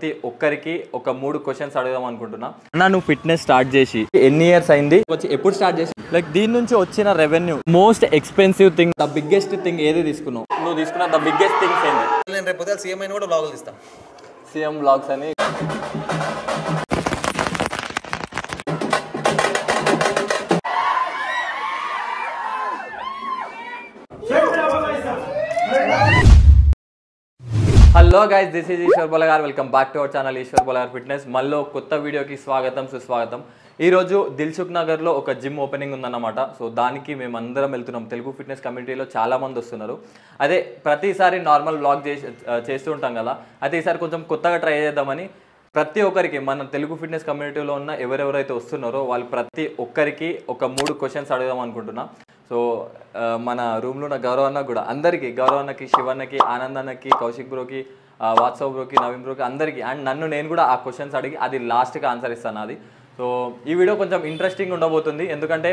ప్రతి ఒక్కరికి ఒక మూడు క్వశ్చన్స్ అడుగుదాం అనుకుంటున్నా. అన్న నువ్వు ఫిట్నెస్ స్టార్ట్ చేసి ఎన్ని ఇయర్స్ అయింది? వచ్చి ఎప్పుడు స్టార్ట్ చేసి? లైక్ దీని నుంచి వచ్చిన revenue most expensive thing the biggest thing ఏది తీసుకున్నావు? నువ్వు తీసుకున్న ద బిగ్గెస్ట్ థింగ్స్ ఏంది? నేను రేపు సీఎం అయిన కూడా బ్లాగులు తీస్తాను సీఎం బ్లాగ్స్ అని. Hello guys this is Eshwar blogger welcome back to our channel Eshwar blogger fitness మళ్ళీ కొత్త వీడియోకి స్వాగతం సుస్వాగతం. ఈరోజు దిల్సుఖ్ నగర్లో ఒక జిమ్ ఓపెనింగ్ ఉందన్నమాట. సో దానికి మేము అందరం వెళ్తున్నాం. తెలుగు ఫిట్నెస్ కమ్యూనిటీలో చాలా మంది వస్తున్నారు. అదే ప్రతిసారి నార్మల్ బ్లాగ్ చేసి చేస్తూ ఉంటాం కదా. అయితే ఈసారి కొంచెం కొత్తగా ట్రై చేద్దామని ప్రతి ఒక్కరికి మన తెలుగు ఫిట్నెస్ కమ్యూనిటీలో ఉన్న ఎవరెవరైతే వస్తున్నారో వాళ్ళు ప్రతి ఒక్కరికి ఒక మూడు క్వశ్చన్స్ అడుగుదాం అనుకుంటున్నా. సో మన రూమ్లో ఉన్న గౌరవ అన్న కూడా అందరికీ గౌరవ అన్నకి శివన్నకి ఆనంద్ అన్నకి కౌశిక్ బ్రోకి వాట్సాప్ బ్రోకి నవీన్ బ్రోకి అందరికీ అండ్ నన్ను నేను కూడా ఆ క్వశ్చన్స్ అడిగి అది లాస్ట్కి ఆన్సర్ ఇస్తాను అది సో ఈ వీడియో కొంచెం ఇంట్రెస్టింగ్ ఉండబోతుంది. ఎందుకంటే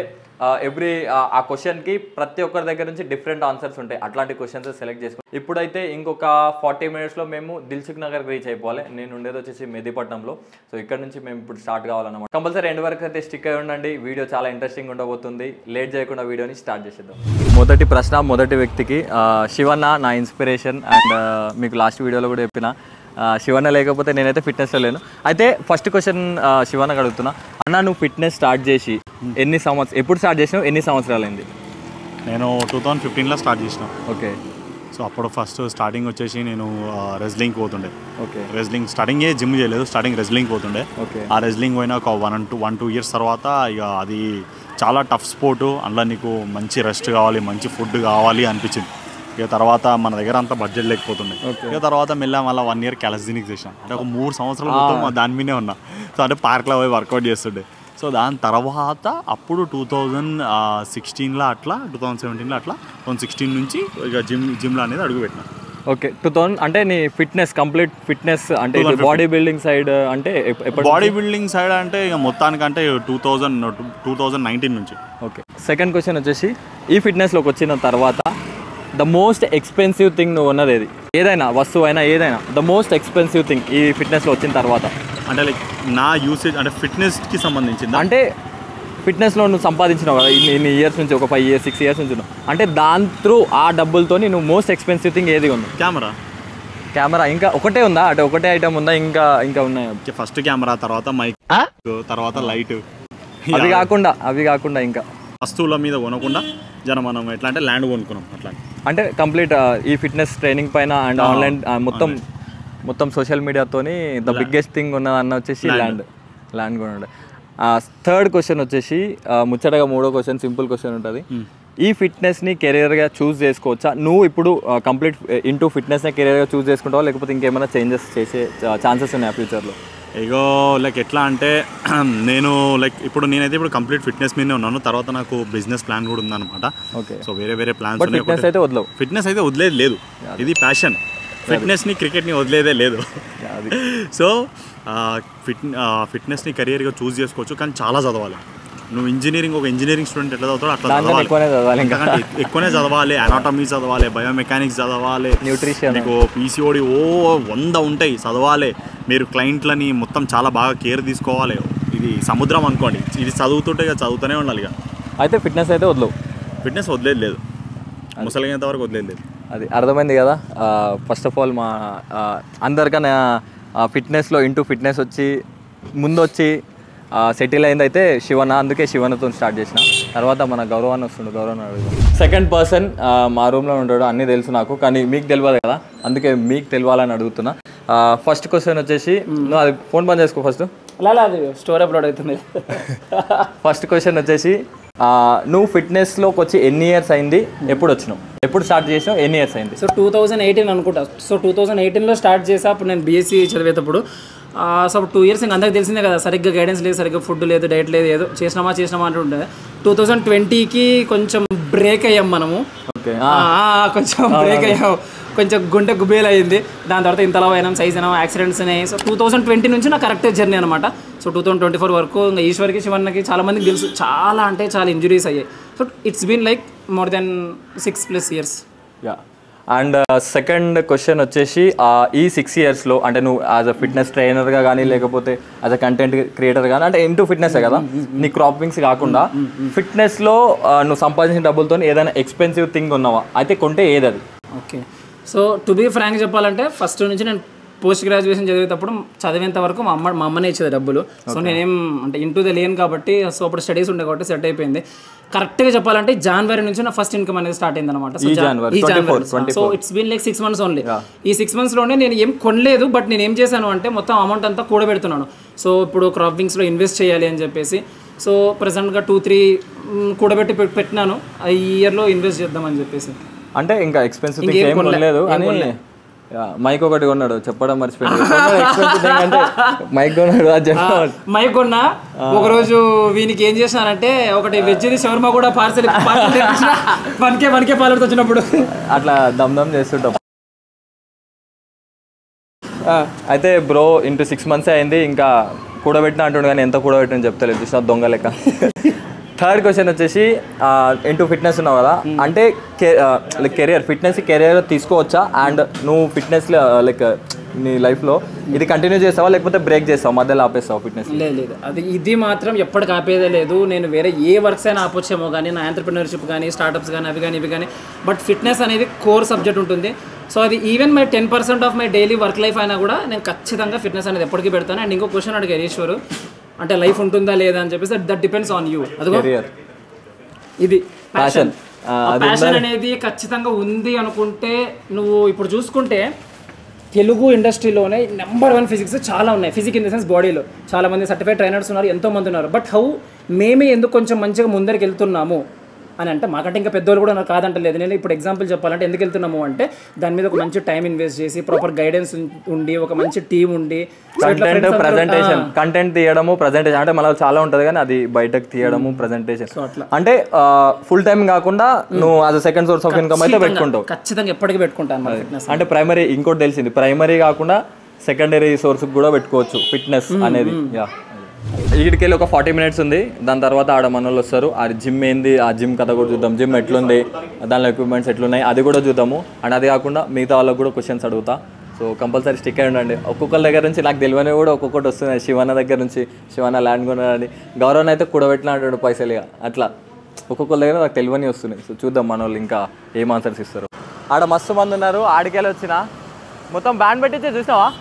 ఎవ్రీ ఆ క్వశ్చన్కి ప్రతి ఒక్కరి దగ్గర నుంచి డిఫరెంట్ ఆన్సర్స్ ఉంటాయి. అట్లాంటి క్వశ్చన్స్ సెలెక్ట్ చేసుకుని ఇప్పుడైతే ఇంకొక ఫార్టీ మినిట్స్లో మేము దిల్సుఖ్ నగర్కి రీచ్ అయిపోవాలి. నేను ఉండేది వచ్చేసి మెదీపట్నంలో. సో ఇక్కడ నుంచి మేము ఇప్పుడు స్టార్ట్ కావాలన్నమాట. కంపల్సరీ ఎండ్ వరకు అయితే స్టిక్ అయి ఉండండి. వీడియో చాలా ఇంట్రెస్టింగ్ ఉండబోతుంది. లేట్ చేయకుండా వీడియోని స్టార్ట్ చేసేద్దాం. మొదటి ప్రశ్న మొదటి వ్యక్తికి శివన్న నా ఇన్స్పిరేషన్ అండ్ మీకు లాస్ట్ వీడియోలో కూడా చెప్పిన శివన్న లేకపోతే నేనైతే ఫిట్నెస్లో లేను. అయితే ఫస్ట్ క్వశ్చన్ శివన్నకి అడుగుతున్నా. అన్న నువ్వు ఫిట్నెస్ స్టార్ట్ చేసి ఎన్ని సంవత్సరం ఎప్పుడు స్టార్ట్ చేసినావు? ఎన్ని సంవత్సరాలు అయింది? నేను టూ థౌజండ్ ఫిఫ్టీన్లో స్టార్ట్ చేసిన. ఓకే. సో అప్పుడు ఫస్ట్ స్టార్టింగ్ వచ్చేసి నేను రెజ్లింగ్ పోతుండే. ఓకే. రెజ్లింగ్ స్టార్టింగ్ జిమ్ చేయలేదు స్టార్టింగ్ రెజ్లింగ్ పోతుండే. ఓకే. ఆ రెజ్లింగ్ పోయిన ఒక one two one two years తర్వాత ఇక అది చాలా టఫ్ స్పోర్టు అందులో నీకు మంచి రెస్ట్ కావాలి మంచి ఫుడ్ కావాలి అనిపించింది. ఇక తర్వాత మన దగ్గర అంత బడ్జెట్ లేకపోతుండే. ఇక తర్వాత మెల్ల మళ్ళీ వన్ ఇయర్ క్యాలసినిక్ చేసిన అంటే ఒక మూడు సంవత్సరాలు మొత్తం దాని మీదే ఉన్నా. సో అంటే పార్క్లో పోయి వర్కౌట్ చేస్తుండే. సో దాని తర్వాత అప్పుడు టూ థౌజండ్ సిక్స్టీన్లో అట్లా టూ థౌజండ్ సెవెంటీన్లో అట్లా టూ థౌజండ్ సిక్స్టీన్ నుంచి ఇక జిమ్ జిమ్లో అనేది అడుగుపెట్టిన. ఓకే టూ థౌసండ్ అంటే నీ ఫిట్నెస్ కంప్లీట్ ఫిట్నెస్ అంటే బాడీ బిల్డింగ్ సైడ్ అంటే బాడీ బిల్డింగ్ సైడ్ అంటే ఇక మొత్తానికంటే two thousand two thousand nineteen నుంచి. ఓకే సెకండ్ క్వశ్చన్ వచ్చేసి ఈ ఫిట్నెస్లోకి వచ్చిన తర్వాత ద మోస్ట్ ఎక్స్పెన్సివ్ థింగ్ నువ్వు ఉన్నది ఏది? ఏదైనా వస్తువు అయినా ఏదైనా. ద మోస్ట్ ఎక్స్పెన్సివ్ థింగ్ ఈ ఫిట్నెస్లో వచ్చిన తర్వాత. అంటే లైక్ నా యూసేజ్ అంటే ఫిట్నెస్కి సంబంధించింది? అంటే ఫిట్నెస్లో నువ్వు సంపాదించినావు కదా ఇన్ని ఇన్ని ఇయర్స్ నుంచి ఒక ఫైవ్ ఇయర్స్ సిక్స్ ఇయర్స్ నుంచి ఉన్నావు. అంటే దాని త్రూ ఆ డబ్బులతో నువ్వు మోస్ట్ ఎక్స్పెన్సివ్ థింగ్ ఏది ఉంది కెమెరా కెమెరా ఇంకా ఒకటే ఉందా? అంటే ఒకటే ఐటమ్ ఉందా? ఇంకా ఇంకా ఉన్నాయా? ఫస్ట్ కెమెరా తర్వాత మైక్ తర్వాత లైట్ అవి కాకుండా అవి కాకుండా ఇంకా. వస్తువుల మీద కొనకుండా జన మనం ఎట్లా అంటే ల్యాండ్ కొనుక్కున్నాం అట్లా. అంటే కంప్లీట్ ఈ ఫిట్నెస్ ట్రైనింగ్ పైన అండ్ ఆన్లైన్ మొత్తం మొత్తం సోషల్ మీడియాతోని ద బిగ్గెస్ట్ థింగ్ ఉన్నదన్న వచ్చేసి ల్యాండ్ ల్యాండ్ కొనడం. థర్డ్ క్వశ్చన్ వచ్చేసి ముచ్చటగా మూడో క్వశ్చన్ సింపుల్ క్వశ్చన్ ఉంటుంది. ఈ ఫిట్నెస్ని కెరియర్గా చూస్ చేసుకోవచ్చా? నువ్వు ఇప్పుడు కంప్లీట్ ఇంటూ ఫిట్నెస్ని కెరియర్గా చూస్ చేసుకుంటావా? లేకపోతే ఇంకేమైనా చేంజెస్ చేసే ఛాన్సెస్ ఉన్నాయి ఫ్యూచర్లో ఇగో లైక్ ఎట్లా అంటే నేను లైక్ ఇప్పుడు నేనైతే ఇప్పుడు కంప్లీట్ ఫిట్నెస్ మీదనే ఉన్నాను. తర్వాత నాకు బిజినెస్ ప్లాన్ కూడా ఉందన్నమాట. ఓకే సో వేరే వేరే ప్లాన్స్ ఫిట్నెస్ అయితే వదలవు. ఫిట్నెస్ అయితే వదిలేదు లేదు. ఇది ప్యాషన్ ఫిట్నెస్ని క్రికెట్ని వదిలేదే లేదు. సో ఫిట్ ఫిట్నెస్ని కెరియర్గా చూస్ చేసుకోవచ్చు కానీ చాలా చదవాలి. నువ్వు ఇంజనీరింగ్ ఒక ఇంజనీరింగ్ స్టూడెంట్ ఎట్లా చదువుతాడో అట్లా ఎక్కువనే చదవాలి ఎక్కువనే చదవాలి అనాటమీ చదవాలి బయోమెకానిక్స్ చదవాలి. న్యూట్రిషన్ నీకు పీసీఓడి ఓ వంద ఉంటాయి చదవాలి. మీరు క్లయింట్లని మొత్తం చాలా బాగా కేర్ తీసుకోవాలి. ఇది సముద్రం అనుకోండి. ఇది చదువుతుంటే ఇక చదువుతూనే ఉండాలి ఇక. అయితే ఫిట్నెస్ అయితే వదలవు. ఫిట్నెస్ వదిలేదు లేదు. ముసలిగేంత వరకు వదిలేదు లేదు. అది అర్థమైంది కదా. ఫస్ట్ ఆఫ్ ఆల్ మా అందరికన్నా ఫిట్నెస్లో ఇంటూ ఫిట్నెస్ వచ్చి ముందు వచ్చి సెటిల్ అయింది అయితే శివన అందుకే శివనతో స్టార్ట్ చేసిన. తర్వాత మన గౌరవాన్ని వస్తుండు గౌరవాన్ని అడుగుదాం సెకండ్ పర్సన్ మా రూమ్లో ఉంటాడు అన్నీ తెలుసు నాకు కానీ మీకు తెలియదు కదా అందుకే మీకు తెలియాలని అడుగుతున్నా. ఫస్ట్ క్వశ్చన్ వచ్చేసి నువ్వు అది ఫోన్ బంద్ చేసుకో ఫస్ట్ అది స్టోర్ అప్లోడ్ అవుతుంది. ఫస్ట్ క్వశ్చన్ వచ్చేసి నువ్వు ఫిట్నెస్లోకి వచ్చి ఎన్ని ఇయర్స్ అయింది? ఎప్పుడు వచ్చినావు? ఎప్పుడు స్టార్ట్ చేసినావు? ఎన్ని ఇయర్స్ అయింది? సో టూ థౌజండ్ ఎయిటీన్ అనుకుంటా. సో టూ థౌజండ్ ఎయిటీన్లో స్టార్ట్ చేసా అప్పుడు నేను బీఎస్సీ చదివేటప్పుడు. సో టూ ఇయర్స్ ఇంకా అందరికి తెలిసిందే కదా సరిగ్గా గైడెన్స్ లేదు సరిగ్గా ఫుడ్ లేదు డైట్ లేదు ఏదో చేసినామా చేసినామా అంటుండే. టూ థౌజండ్ ట్వంటీకి కొంచెం బ్రేక్ అయ్యాం మనము. కొంచెం బ్రేక్ అయ్యాం. కొంచెం గుంటె గుబేలు అయింది దాని తర్వాత ఇంతలా అయినాం సైజ్ అయినాం యాక్సిడెంట్స్ అయినాయి. సో టూ థౌసండ్ ట్వంటీ నుంచి నా కరెక్ట్ జర్నీ అనమాట so two thousand twenty four వరకు ఇంకా ఈశ్వర్కి శివన్నకి చాలా మందికి తెలుసు. చాలా అంటే చాలా ఇంజురీస్ అయ్యాయి. So it's been like more than six plus years yeah and second question వచ్చేసి ఈ సిక్స్ ఇయర్స్లో అంటే నువ్వు యాజ్ అ ఫిట్నెస్ ట్రైనర్గా కానీ లేకపోతే యాజ్ అ కంటెంట్ క్రియేటర్ కానీ అంటే ఇంటూ ఫిట్నెస్ కదా? నీ క్రాపింగ్స్ కాకుండా ఫిట్నెస్లో నువ్వు సంపాదించిన డబ్బులతో ఏదైనా ఎక్స్పెన్సివ్ థింగ్ ఉన్నావా అయితే కొంటే ఏది అది okay so to be frank చెప్పాలంటే ఫస్ట్ నుంచి నేను పోస్ట్ గ్రాడ్యుయేషన్ చదివేటప్పుడు చదివేంత వరకు మా అమ్మ మా అమ్మనే ఇచ్చేది డబ్బులు. సో నేనేం అంటే ఇంటూ లేను కాబట్టి సో అప్పుడు స్టడీస్ ఉండే కాబట్టి సెట్ అయిపోయింది. కరెక్ట్గా చెప్పాలంటే జనవరి నుంచి నా ఫస్ట్ ఇన్కమ్ అనేది స్టార్ట్ అయింది అనమాట January, 24, so it's been like six months only ఈ సిక్స్ మంత్స్లోనే నేను ఏం కొనలేదు బట్ నేను ఏం చేశాను అంటే మొత్తం అమౌంట్ అంతా కూడబెడుతున్నాను. సో ఇప్పుడు క్రాపింగ్స్లో ఇన్వెస్ట్ చేయాలి అని చెప్పేసి సో ప్రజెంట్గా టూ త్రీ కూడబెట్టి పెట్- పెట్టినాను. ఈ ఇయర్లో ఇన్వెస్ట్ చేద్దామని చెప్పేసి. అంటే ఇంకా ఎక్స్పెన్సివ్ ఏం అని. మైక్ ఒకటి కొన్నాడు చెప్పడం అంటే మైక్ కొన్నాడు మైక్ కొన్నా. ఒకరోజు వీనికి ఏం చేసినానంటే ఒకటి వెజ్ షవర్మా కూడా పార్సల్ వన్కే వన్కే పాలతో వచ్చినప్పుడు. అట్లా దమ్ దమ్ చేస్తుంటాం. అయితే బ్రో ఇంటూ సిక్స్ మంత్స్ అయింది ఇంకా కూడబెట్టిన అంటుండు కానీ ఎంత కూడబెట్టిన చెప్తలేదు. చూసిన దొంగ లెక్క. థర్డ్ క్వశ్చన్ వచ్చేసి ఇంటూ ఫిట్నెస్ ఉన్నావు కదా. అంటే లైక్ కెరియర్ ఫిట్నెస్ కెరియర్ తీసుకోవచ్చా? అండ్ నువ్వు ఫిట్నెస్ లైక్ నీ లైఫ్లో ఇది కంటిన్యూ చేస్తావా? లేకపోతే బ్రేక్ చేస్తావా? మధ్యలో ఆపేస్తావా ఫిట్నెస్ లేదు లేదు. అది ఇది మాత్రం ఎప్పటికి ఆపేదే లేదు. నేను వేరే ఏ వర్క్స్ అయినా ఆపొచ్చేమో కానీ నా ఎంటర్ప్రినర్షిప్ కానీ స్టార్టప్స్ కానీ అవి కానీ ఇవి కానీ బట్ ఫిట్నెస్ అనేది కోర్ సబ్జెక్ట్ ఉంటుంది. సో అది even my ten percent of my daily work life అయినా కూడా నేను ఖచ్చితంగా ఫిట్నెస్ అనేది ఎప్పటికీ పెడతాను. అండ్ ఇంకో క్వశ్చన్ అడిగారు ఈశ్వరు. అంటే లైఫ్ ఉంటుందా లేదా అని చెప్పేసి దట్ డిపెండ్స్ ఆన్ యూ అదిగో. ఇది అది ప్యాషన్ అనేది ఖచ్చితంగా ఉంది అనుకుంటే నువ్వు ఇప్పుడు చూసుకుంటే తెలుగు ఇండస్ట్రీలోనే నెంబర్ వన్ ఫిజిక్స్ చాలా ఉన్నాయి. ఫిజిక్ ఇన్ ద సెన్స్ బాడీలో చాలా మంది సర్టిఫైడ్ ట్రైనర్స్ ఉన్నారు ఎంతో మంది ఉన్నారు. బట్ హౌ మేమే ఎందుకు కొంచెం మంచిగా ముందరికి వెళ్తున్నాము? అని అంటే మాకంటే ఇంకా పెద్దోళ్ళు కూడా నాకు కాదంటలేదు. నేను ఇప్పుడు ఎగ్జాంపుల్ చెప్పాలంటే ఎందుకు వెళ్తున్నాము అంటే దాని మీద ఒక మంచి టైం ఇన్వెస్ట్ చేసి ప్రాపర్ గైడెన్స్ ఉండి ఒక మంచి టీం ఉండి కంటెంట్ ప్రజెంటేషన్ కంటెంట్ తీయడము ప్రజెంటేషన్ అంటే మళ్ళీ చాలా ఉంటుంది కానీ అది బయటకు తీయడము ప్రజెంటేషన్. అంటే ఫుల్ టైం కాకుండా నువ్వు as second source of income అయితే పెట్టుకుంటావు. ఖచ్చితంగా ఎప్పటికీ పెట్టుకుంటాను అంటే ప్రైమరీ ఇంకోటి తెలిసింది. ప్రైమరీ కాకుండా సెకండరీ సోర్స్ కూడా పెట్టుకోవచ్చు. ఫిట్నెస్ అనేది. యా వీటికెళ్ళి ఒక ఫార్టీ మినిట్స్ ఉంది. దాని తర్వాత ఆడ మన వాళ్ళు వస్తారు. ఆ జిమ్ ఏంది? ఆ జిమ్ కథ కూడా చూద్దాం. జిమ్ ఎట్లుంది? దానిలో ఎక్విప్మెంట్స్ ఎట్లున్నాయి? అది కూడా చూద్దాము. అండ్ అది కాకుండా మిగతా వాళ్ళకి కూడా క్వశ్చన్స్ అడుగుతా. సో కంపల్సరీ స్టిక్ అయి ఉండండి. ఒక్కొక్కరి దగ్గర నుంచి నాకు తెలియని కూడా ఒక్కొక్కటి వస్తుంది శివన్న దగ్గర నుంచి శివన్న ల్యాండ్ కొన్నాడని గౌరవన్ అయితే కూడబెట్టిన అంటాడు పైసలు అట్లా. ఒక్కొక్కరి దగ్గర నాకు తెలియని వస్తున్నాయి. సో చూద్దాం మన వాళ్ళు ఇంకా ఏం ఆన్సర్స్ ఇస్తారు. ఆడ మస్తు మంది ఉన్నారు. ఆడికెళ్ళి వచ్చిన. మొత్తం బ్యాండ్ పెట్టించే చూసినావా?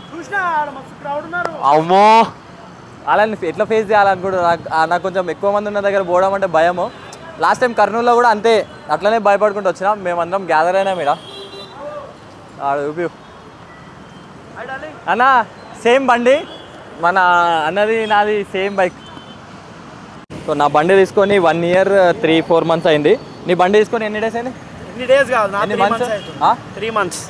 అమ్మో! అలా ఎట్లా ఫేస్ చేయాలనుకుంటున్నా నాకు నాకు కొంచెం ఎక్కువ మంది ఉన్న దగ్గర పోవడం అంటే భయము. లాస్ట్ టైం కర్నూలులో కూడా అంతే. అట్లనే భయపడుకుంటూ వచ్చినాం. మేమందరం గ్యాదర్ అయినా మీడ ఆడ చూపి అన్న సేమ్ బండి. మన అన్నది నాది సేమ్ బైక్ సో నా బండి తీసుకొని one year three four months అయింది. నీ బండి తీసుకొని ఎన్ని డేస్ అయింది? ఎన్ని డేస్ కాదు నా త్రీ? మంత్స్? త్రీ మంత్స్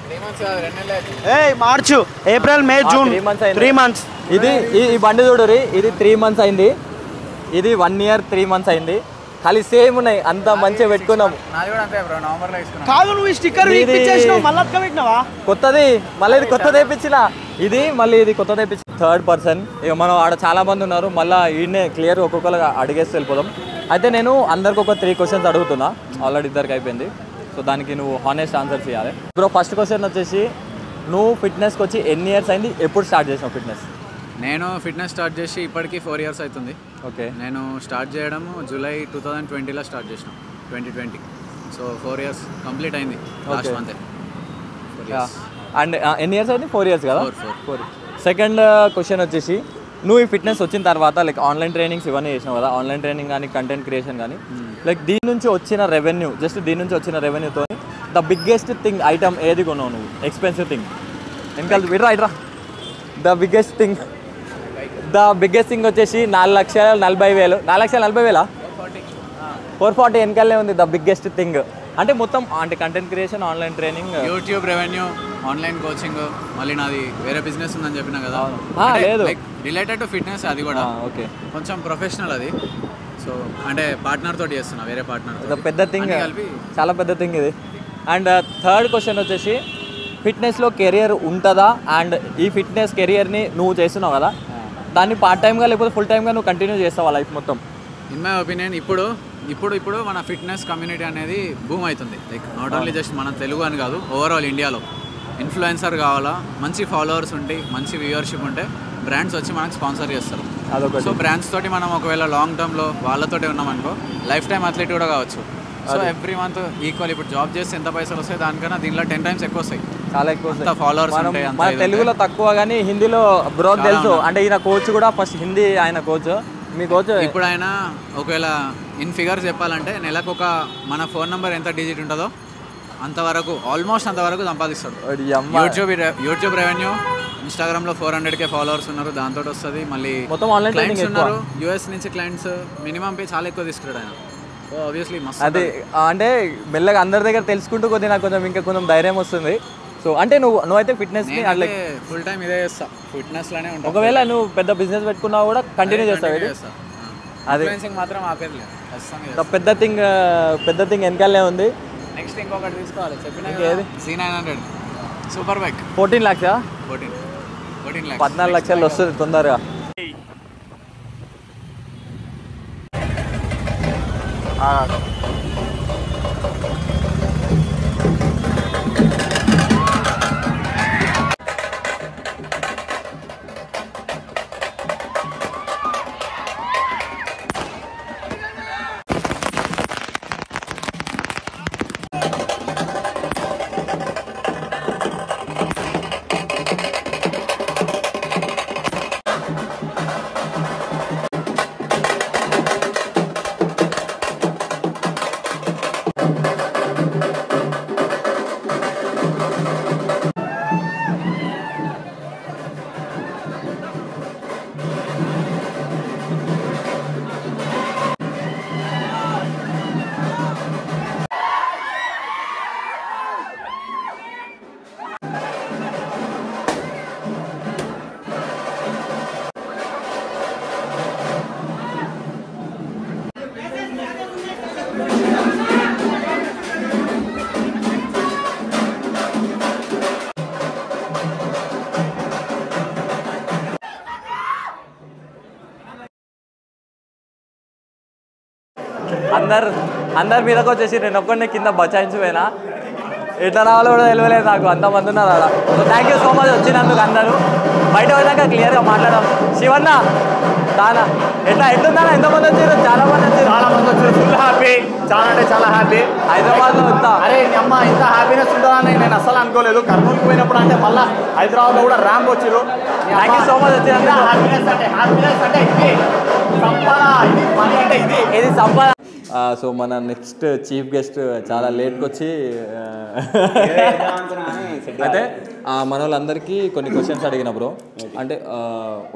ఏ March. April May June three months అయింది. త్రీ మంత్స్ ఇది ఈ- బండి చూడురి ఇది త్రీ మంత్స్ అయింది. ఇది వన్ ఇయర్ త్రీ మంత్స్ అయింది. ఖాళీ సేమ్ ఉన్నాయి అంత మంచిగా పెట్టుకున్నాం కాదు నువ్వు ఈ స్టిక్కర్ కొత్తది మళ్ళీ ఇది కొత్తది వేయించిన ఇది మళ్ళీ ఇది కొత్తది వేయించిన థర్డ్ పర్సన్ ఇక మనం ఆడ చాలా మంది ఉన్నారు మళ్ళీ ఈయనే క్లియర్ ఒక్కొక్కరు అడిగేసి వెళ్ళిపోదాం. అయితే నేను అందరికి ఒక త్రీ క్వశ్చన్స్ అడుగుతున్నా. ఆల్రెడీ ఇద్దరికి అయిపోయింది. సో దానికి నువ్వు హానెస్ట్ ఆన్సర్ చేయాలి. బ్రో ఫస్ట్ క్వశ్చన్ వచ్చేసి నువ్వు ఫిట్నెస్కి వచ్చి ఎన్ని ఇయర్స్ అయింది? ఎప్పుడు స్టార్ట్ చేసావు ఫిట్నెస్ నేను ఫిట్నెస్ స్టార్ట్ చేసి ఇప్పటికి ఫోర్ ఇయర్స్ అవుతుంది. ఓకే నేను స్టార్ట్ చేయడం జూలై టూ థౌజండ్ ట్వంటీలో స్టార్ట్ చేసిన twenty twenty so four years complete అయింది లాస్ట్ మంత్ అండ్ ఎన్ని ఇయర్స్ అయింది? ఫోర్ ఇయర్స్ కదా. ఫోర్ సెకండ్ క్వశ్చన్ వచ్చేసి నువ్వు ఈ ఫిట్నెస్ వచ్చిన తర్వాత లైక్ ఆన్లైన్ ట్రైనింగ్స్ ఇవన్నీ చేసినావు కదా ఆన్లైన్ ట్రైనింగ్ కానీ కంటెంట్ క్రియేషన్ కానీ లైక్ దీని నుంచి వచ్చిన రెవెన్యూ జస్ట్ దీని నుంచి వచ్చిన రెవెన్యూతో ద బిగ్గెస్ట్ థింగ్ ఐటమ్ ఏది కొన్నావు నువ్వు? ఎక్స్పెన్సివ్ థింగ్ వెనకాల విడ్రా ఇట్రా the biggest thing the biggest thing వచ్చేసి నాలుగు లక్షల నలభై వేలు. నాలుగు లక్షల నలభై వేలా? ఫోర్ ఫార్టీ వెనకాలనే ఉంది ద బిగ్గెస్ట్ థింగ్ అంటే మొత్తం అంటే content creation online training YouTube revenue online coaching మళ్ళీ నాది వేరే బిజినెస్ ఉందని చెప్పిన కదా. లేదు. రిలేటెడ్ టు ఫిట్నెస్ అది కూడా. ఓకే కొంచెం ప్రొఫెషనల్ అది. సో అంటే పార్ట్నర్ తోటి చేస్తున్నా వేరే పార్ట్నర్ పెద్ద థింగ్ కలిపి చాలా పెద్ద థింగ్ ఇది. అండ్ థర్డ్ క్వశ్చన్ వచ్చేసి ఫిట్నెస్లో కెరియర్ ఉంటుందా? అండ్ ఈ ఫిట్నెస్ కెరియర్ని నువ్వు చేస్తున్నావు కదా. దాన్ని పార్ట్ టైమ్గా లేకపోతే ఫుల్ టైమ్గా నువ్వు కంటిన్యూ చేస్తావా లైఫ్ మొత్తం? ఇన్ మై ఒపీనియన్ ఇప్పుడు ఇప్పుడు ఇప్పుడు మన ఫిట్నెస్ కమ్యూనిటీ అనేది బూమ్ అవుతుంది. లైక్ నాట్ ఓన్లీ జస్ట్ మన తెలుగు అని కాదు ఓవరాల్ ఇండియాలో ఇన్ఫ్లుయెన్సర్ కావాలా మంచి ఫాలోవర్స్ ఉండి మంచి వ్యూవర్షిప్ ఉంటే బ్రాండ్స్ వచ్చి మనకు స్పాన్సర్ చేస్తారు. సో బ్రాండ్స్ తోటి మనం ఒకవేళ లాంగ్ టర్మ్లో వాళ్ళతోటి ఉన్నామనుకో లైఫ్ టైం అథ్లెట్ కూడా కావచ్చు. సో ఎవ్రీ మంత్ ఈక్వల్ ఇప్పుడు జాబ్ చేస్తే ఎంత పైసలు వస్తాయి దానికన్నా దీనిలో టెన్ టైమ్స్ ఎక్కువ వస్తాయి. చాలా ఎక్కువ మనం- ఇది తెలుగులో తక్కువ కానీ హిందీలో బ్రో చాలా తెలుసు. అంటే ఈయన కోచ్ కూడా ఫస్ట్ హిందీ ఆయన కోచ్ మీ కోచ్? ఇప్పుడు ఆయన ఒకవేళ ఇన్ ఫిగర్స్ చెప్పాలంటే నెలకు ఒక మన ఫోన్ నెంబర్ ఎంత డిజిట్ ఉంటుందో అంతవరకు ఆల్మోస్ట్ అంతవరకు సంపాదిస్తాడు. యూట్యూబ్ యూట్యూబ్ రెవెన్యూ ఇన్స్టాగ్రామ్లో ఫోర్ హండ్రెడ్ కే ఫాలోవర్స్ ఉన్నారు దాంతో వస్తుంది. మళ్ళీ మొత్తం online క్లయింట్స్. ఉన్నారు యూఎస్ నుంచి క్లయింట్స్ మినిమం పే చాలా ఎక్కువ తీసుకురాడు ఆయన. అది అంటే మెల్లగా అందరి దగ్గర తెలుసుకుంటూ కొద్దిగా నాకు కొంచెం ఇంకా కొంచెం ధైర్యం వస్తుంది. సో అంటే నువ్వు నువ్వైతే ఫిట్నెస్ని అట్లా ఫుల్ టైం ఇదే చేస్తా. ఫిట్నెస్లోనే ఉంటా. ఒకవేళ నువ్వు పెద్ద బిజినెస్ పెట్టుకున్నావు కూడా కంటిన్యూ చేస్తావు ఇది? అది- మాత్రం ఆపేది పెద్ద థింగ్ పెద్ద థింగ్ వెనకాలే ఉంది. నెక్స్ట్ ఇంకొకటి తీసుకోవాలి. చెప్పిన? C nine hundred super bike fourteen lakhs fourteen fourteen lakhs పద్నాలుగు లక్షలు వస్తుంది తొందరగా. అందరు అందరి మీదకి వచ్చేసి నేను ఒక్కడిని కింద బచాయించిపోయినా. ఎట్లా రావాలో కూడా తెలియలేదు నాకు అంతమంది ఉన్నారు అలా. So thank you so much వచ్చినందుకు అందరూ. బయట పోయినాక క్లియర్గా మాట్లాడదాం. శివన్న దానా ఎట్లా ఎట్లుందా ఎంతమంది వచ్చారు? చాలా మంది వచ్చారు. చాలా మంది వచ్చారు. ఫుల్ హ్యాపీ చాలా అంటే చాలా హ్యాపీ హైదరాబాద్లో వస్తా అరే నీ అమ్మ ఇంత హ్యాపీనెస్ ఉంటుందని నేను అస్సలు అనుకోలేదు. కర్నూలుకి పోయినప్పుడు అంటే మళ్ళీ హైదరాబాద్లో కూడా ర్యాంప్ వచ్చిరు. Thank you so much వచ్చినందుకు. హ్యాపీనెస్ అంటే హ్యాపీనెస్ అంటే ఇది సంపద ఇది మనీ అంటే ఇది. ఇది సంపద. సో మన నెక్స్ట్ చీఫ్ గెస్ట్ చాలా లేట్కి వచ్చి అయితే మన వాళ్ళందరికీ కొన్ని క్వశ్చన్స్ అడిగిన బ్రో అంటే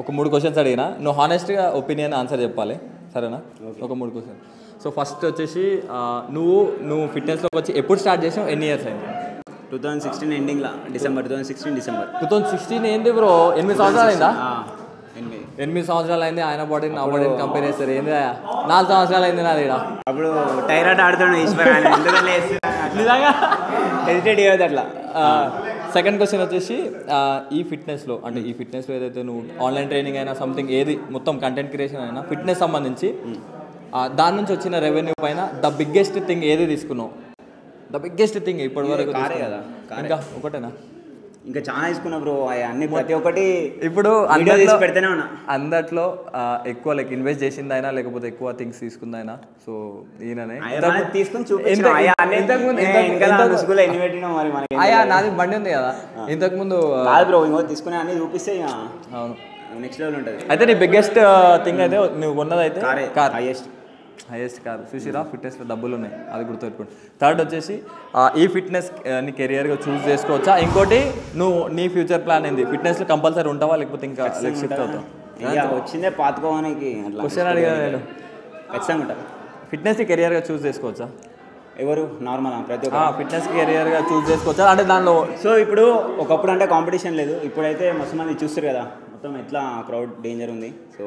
ఒక మూడు క్వశ్చన్స్ అడిగిన. నువ్వు హానెస్ట్గా ఒపీనియన్ ఆన్సర్ చెప్పాలి. సరేనా? ఒక మూడు క్వశ్చన్ సో ఫస్ట్ వచ్చేసి నువ్వు నువ్వు ఫిట్నెస్లోకి వచ్చి ఎప్పుడు స్టార్ట్ చేసావు? ఎన్ని ఇయర్స్ అయింది? Two thousand sixteen ఎండింగ్లా December two thousand sixteen December two thousand sixteen ఏంది బ్రో ఎనిమిది సంవత్సరాలు అయిందా? ఎనిమిది సంవత్సరాలు అయింది ఆయన బాడీని నా బాడీని కంపేర్ చేస్తారు ఏంది నాలుగు సంవత్సరాలు అయింది నాది అప్పుడు టైరాట్ ఆడుతున్నాడు ఈశ్వర్ ఆయన ఎందుకంటే నిజంగా? హెజిటేట్ చేయదు అట్లా. సెకండ్ క్వశ్చన్ వచ్చేసి ఈ ఫిట్నెస్లో అంటే ఈ ఫిట్నెస్లో ఏదైతే నువ్వు ఆన్లైన్ ట్రైనింగ్ అయినా సంథింగ్ ఏది మొత్తం కంటెంట్ క్రియేషన్ అయినా ఫిట్నెస్ సంబంధించి దాని నుంచి వచ్చిన రెవెన్యూ పైన ద బిగ్గెస్ట్ థింగ్ ఏది తీసుకున్నావు? ద బిగ్గెస్ట్ థింగ్ ఇప్పటి వరకు. ఇంకా ఒకటేనా? ఇంకా చాలా తీసుకున్నా బ్రో అన్ని ప్రతి ఒక్కటి ఇప్పుడు తీసి పెడితేనే ఉన్నా. అందట్లో ఎక్కువ లైక్ ఇన్వెస్ట్ చేసిందైనా లేకపోతే ఎక్కువ థింగ్స్ తీసుకుందైనా సో ఈయననే. తీసుకొని చూపించిన అయ్యా నాది బండి ఉంది కదా. ఇంతకు ముందు ఆ, కాదు బ్రో ఇంకో తీసుకునే అన్ని చూపిస్తే అవును. నెక్స్ట్ లెవెల్ ఉంటుంది. అయితే నీ బిగ్గెస్ట్ థింగ్ అయితే నువ్వు కొన్నది అయితే కారే కార్. హైయెస్ట్ హైయెస్ట్ కార్ చూసిరా ఫిట్నెస్లో డబ్బులు ఉన్నాయి. అది గుర్తుపెట్టుకోండి. థర్డ్ వచ్చేసి ఈ ఫిట్నెస్ నీ కెరియర్గా చూస్ చేసుకోవచ్చా? ఇంకోటి నువ్వు నీ ఫ్యూచర్ ప్లాన్ ఏంది? ఫిట్నెస్లో కంపల్సరీ ఉంటావా? లేకపోతే ఇంకా షిఫ్ట్ అవుతావు? ఇక వచ్చిందే పాతుకోవడానికి క్వశ్చన్ అడిగా నేను. ఖచ్చితంగా ఉంటా. ఫిట్నెస్ కెరియర్గా చూస్ చేసుకోవచ్చా? ఎవరు? నార్మల్ ప్రతి ఒక్క ఫిట్నెస్ కెరియర్గా చూస్ చేసుకోవచ్చా? అంటే దానిలో సో ఇప్పుడు ఒకప్పుడు అంటే కాంపిటీషన్ లేదు. ఇప్పుడైతే మస్తు మంది చూస్తారు కదా. మొత్తం ఎట్లా క్రౌడ్ డేంజర్ ఉంది. సో